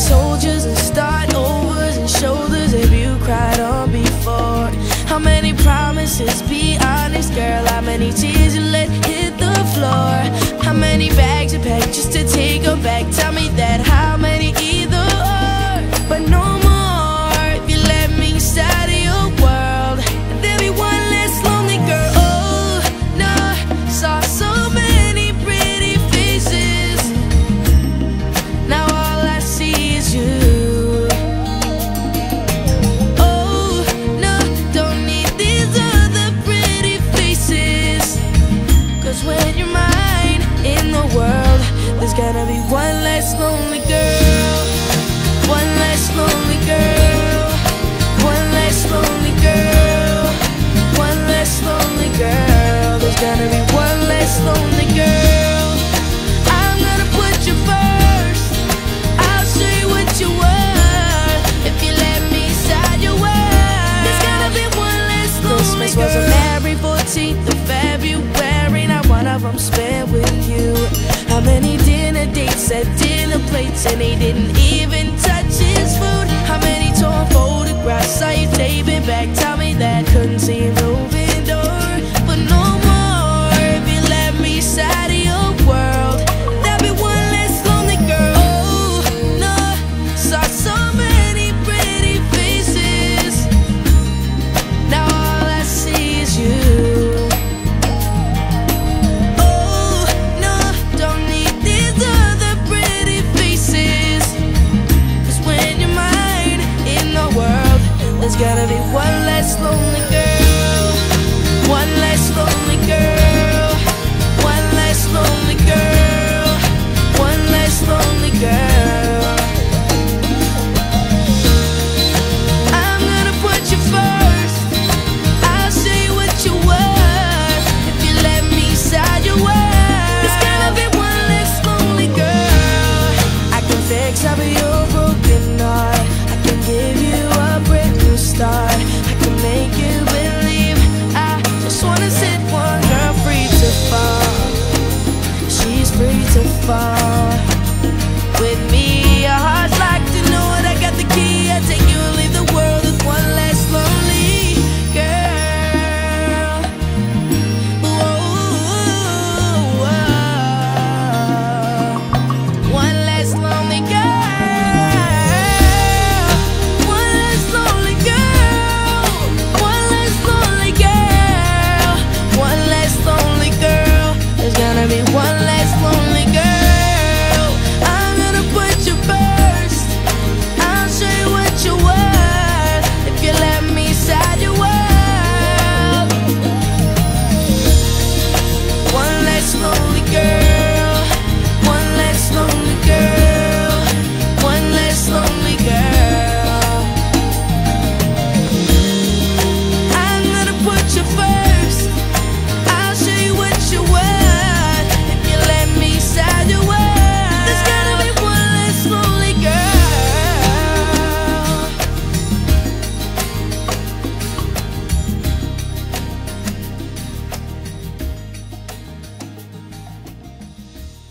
so gonna be one less lonely girl, one less lonely girl, one less lonely girl, one less lonely girl. There's gonna be one less lonely girl. I'm gonna put you first. I'll show you what you worth if you let me your world. There's gonna be one less lonely girl. Christmas was 14th February, not one of them spent set dinner plates and he didn't even touch his I can make it.